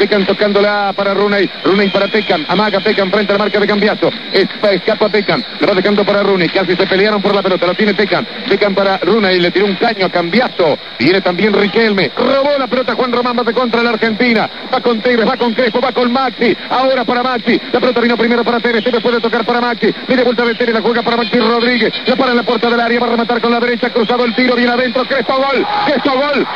Beckham tocándola para Rooney. Rooney para Beckham. Amaga Beckham frente a la marca de Cambiazo. Escapa Beckham. Lo va dejando para Rooney. Casi se pelearon por la pelota. Lo tiene Beckham. Beckham para Rooney. Le tiró un caño a Cambiazo. Viene también Riquelme. Robó la pelota Juan Román. Va de contra la Argentina. Va con Tevez. Va con Crespo. Va con Maxi. Ahora para Maxi. La pelota vino primero para Tevez. Tevez puede tocar para Maxi. Viene vuelta de Tevez. La juega para Maxi Rodríguez. La para en la puerta del área. Va a rematar con la derecha. Cruzado el tiro. Viene adentro. Crespo. Gol. Crespo. Gol.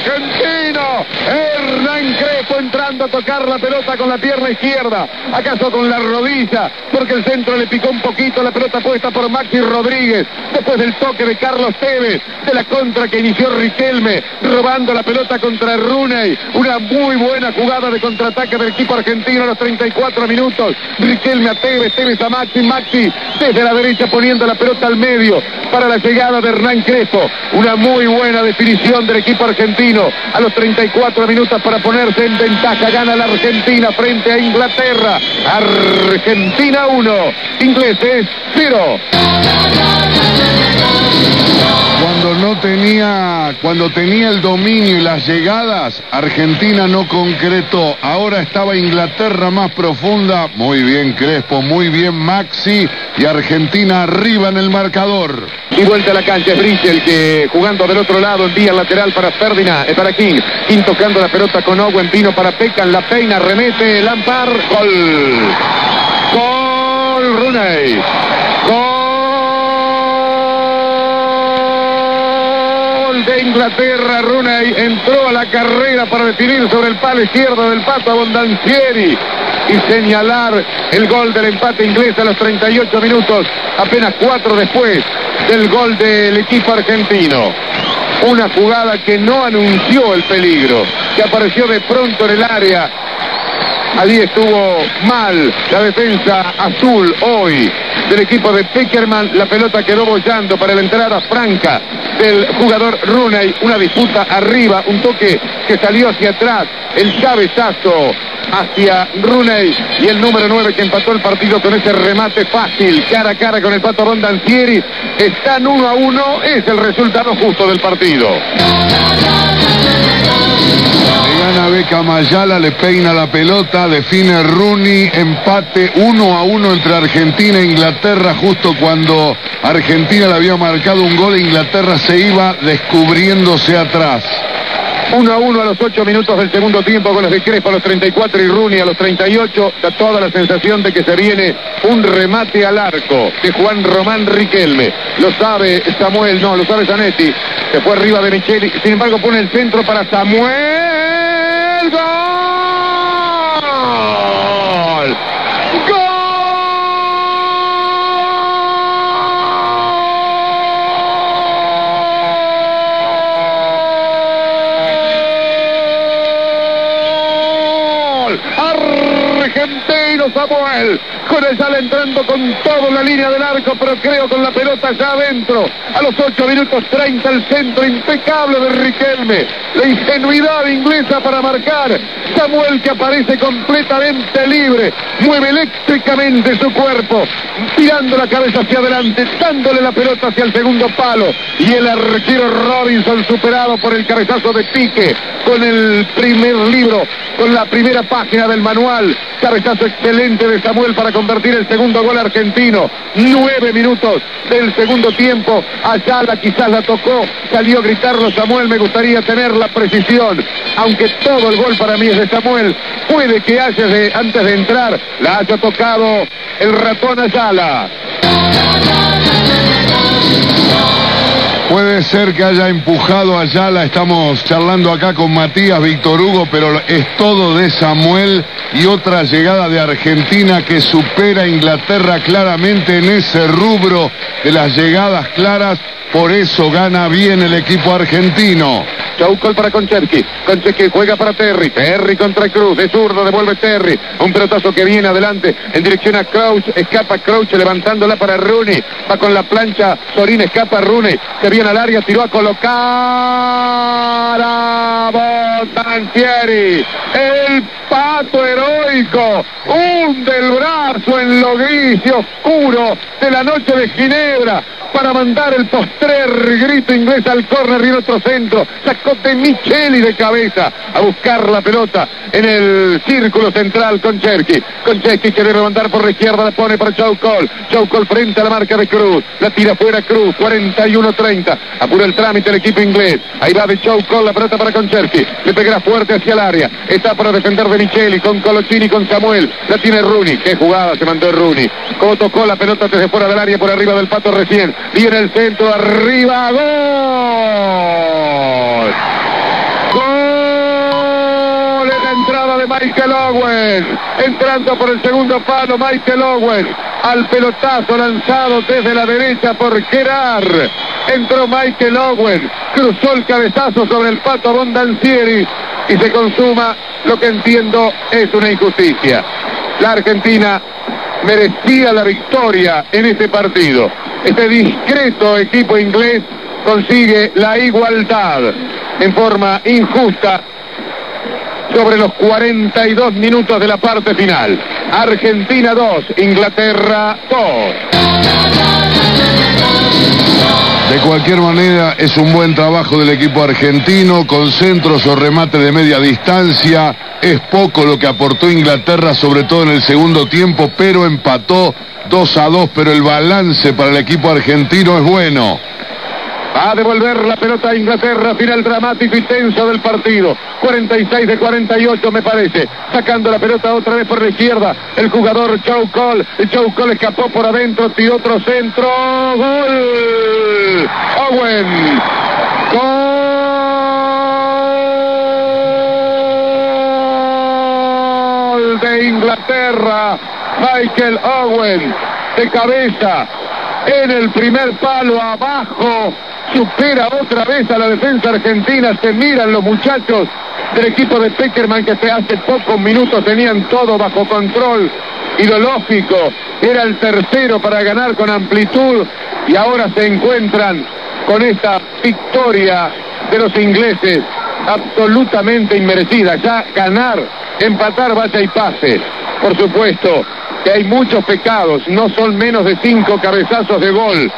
Argentino, Hernán Crespo entrando a tocar la pelota con la pierna izquierda, acaso con la rodilla, porque el centro le picó un poquito la pelota puesta por Maxi Rodríguez, después del toque de Carlos Tevez, de la contra que inició Riquelme, robando la pelota contra Runey, una muy buena jugada de contraataque del equipo argentino a los 34 minutos, Riquelme a Tevez, Tevez a Maxi, Maxi desde la derecha poniendo la pelota al medio para la llegada de Hernán Crespo, una muy buena definición del equipo argentino a los 34 minutos para ponerse en ventaja. Gana la Argentina frente a Inglaterra. Argentina 1, ingleses 0. No tenía, cuando tenía el dominio y las llegadas, Argentina no concretó. Ahora estaba Inglaterra más profunda. Muy bien Crespo, muy bien Maxi y Argentina arriba en el marcador. Y vuelta a la cancha es Bridge que jugando del otro lado envía el lateral para Ferdinand, para King. King tocando la pelota con Owen Pino para Pecan, la peina, remete, Lampard, gol. Gol Rooney. De Inglaterra, Rooney entró a la carrera para definir sobre el palo izquierdo del Pato Abondancieri y señalar el gol del empate inglés a los 38 minutos, apenas cuatro después del gol del equipo argentino. Una jugada que no anunció el peligro, que apareció de pronto en el área. Allí estuvo mal la defensa azul hoy del equipo de Peckerman. La pelota quedó bollando para la entrada franca del jugador Rooney. Una disputa arriba, un toque que salió hacia atrás. El cabezazo hacia Rooney y el número 9 que empató el partido con ese remate fácil, cara a cara con el Pato Rondancieri. Están uno a uno, es el resultado justo del partido. Mayala, le peina la pelota, define Rooney, empate uno a uno entre Argentina e Inglaterra, justo cuando Argentina le había marcado un gol, Inglaterra se iba descubriéndose atrás. 1 a 1 a los 8 minutos del segundo tiempo con los de Crespo a los 34 y Rooney a los 38. Da toda la sensación de que se viene un remate al arco de Juan Román Riquelme. Lo sabe Samuel, no, lo sabe Zanetti. Se fue arriba de Micheli. Sin embargo, pone el centro para Samuel. ¡Gol! gente argentino Samuel, con sale entrando con toda la línea del arco, pero creo con la pelota ya adentro. A los 8 minutos 30 el centro impecable de Riquelme. La ingenuidad inglesa para marcar. Samuel que aparece completamente libre, mueve eléctricamente su cuerpo, tirando la cabeza hacia adelante, dándole la pelota hacia el segundo palo. Y el arquero Robinson superado por el cabezazo de pique con el primer libro, con la primera página del manual. Cabezazo excelente de Samuel para convertir el segundo gol argentino. Nueve minutos del segundo tiempo. Ayala quizás la tocó, salió a gritarlo Samuel. Me gustaría tener la precisión. Aunque todo el gol para mí es de Samuel. Puede que haya de, antes de entrar, la haya tocado el ratón Ayala. Puede ser que haya empujado a Ayala, estamos charlando acá con Matías Víctor Hugo, pero es todo de Samuel y otra llegada de Argentina que supera a Inglaterra claramente en ese rubro de las llegadas claras. Por eso gana bien el equipo argentino. Chaucol para Concherki. Concherki juega para Terry. Terry contra Cruz. De zurdo devuelve Terry. Un pelotazo que viene adelante en dirección a Crouch. Escapa Crouch levantándola para Rooney. Va con la plancha. Sorín escapa Rooney. Se viene al área. Tiró a colocar a Botancieri. El pato heroico, hunde el brazo en lo gris y oscuro de la noche de Ginebra para mandar el postrer grito inglés al córner y en otro centro. Sacó de Micheli de cabeza a buscar la pelota en el círculo central con Cherky. Con Cherky quiere levantar por la izquierda, la pone para Chaucol. Chaucol frente a la marca de Cruz. La tira fuera Cruz, 41-30. Apura el trámite el equipo inglés. Ahí va de Chaucol, la pelota para Concherki. Le pegará fuerte hacia el área. Está para defender de Micheli con Colocini, con Samuel. La tiene Rooney. Qué jugada se mandó Rooney. Como tocó la pelota desde fuera del área por arriba del pato recién. Viene el centro arriba. ¡Gol! ¡Gol! En la entrada de Michael Owen. Entrando por el segundo palo, Michael Owen. Al pelotazo lanzado desde la derecha por Gerard. Entró Michael Owen. Cruzó el cabezazo sobre el pato Bondancieri. Y se consuma lo que entiendo es una injusticia. La Argentina merecía la victoria en este partido. Este discreto equipo inglés consigue la igualdad en forma injusta sobre los 42 minutos de la parte final. Argentina 2, Inglaterra 2. De cualquier manera, es un buen trabajo del equipo argentino, con centros o remate de media distancia. Es poco lo que aportó Inglaterra, sobre todo en el segundo tiempo, pero empató 2 a 2, pero el balance para el equipo argentino es bueno. A devolver la pelota a Inglaterra, final dramático y tenso del partido. 46 de 48 me parece. Sacando la pelota otra vez por la izquierda. El jugador Joe Cole. Joe escapó por adentro, tiró otro centro. Gol. Owen. Inglaterra. Michael Owen de cabeza en el primer palo abajo supera otra vez a la defensa argentina, se miran los muchachos del equipo de Peckerman que hace pocos minutos tenían todo bajo control y era el tercero para ganar con amplitud y ahora se encuentran con esta victoria de los ingleses absolutamente inmerecida, ya ganar, empatar, vaya y pase. Por supuesto que hay muchos pecados, no son menos de cinco cabezazos de gol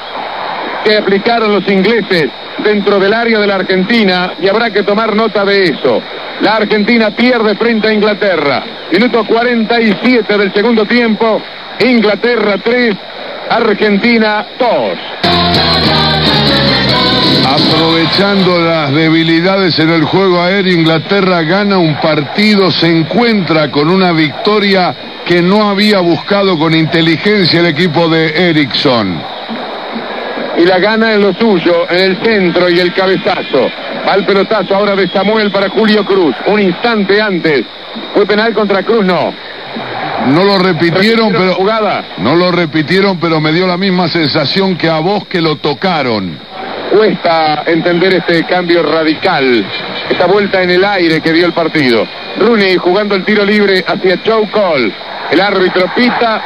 que aplicaron los ingleses dentro del área de la Argentina y habrá que tomar nota de eso. La Argentina pierde frente a Inglaterra. Minuto 47 del segundo tiempo. Inglaterra 3, Argentina 2. Aprovechando las debilidades en el juego aéreo, Inglaterra gana un partido, se encuentra con una victoria que no había buscado con inteligencia el equipo de Ericsson y la gana en lo suyo, en el centro y el cabezazo. Al pelotazo ahora de Samuel para Julio Cruz. Un instante antes. ¿Fue penal contra Cruz? No. No lo repitieron, pero. Jugada? No lo repitieron, pero me dio la misma sensación que a vos que lo tocaron. Cuesta entender este cambio radical, esta vuelta en el aire que dio el partido. Rooney jugando el tiro libre hacia Joe Cole. El árbitro pita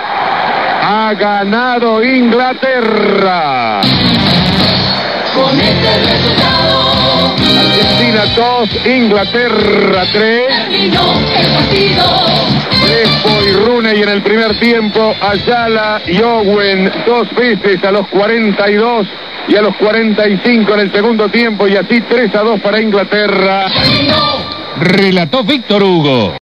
ha ganado Inglaterra. Con este resultado, Argentina 2, Inglaterra 3. terminó el partido. Crespo y Rooney en el primer tiempo, Ayala y Owen dos veces a los 42 y a los 45 en el segundo tiempo y así 3 a 2 para Inglaterra. Relató Víctor Hugo.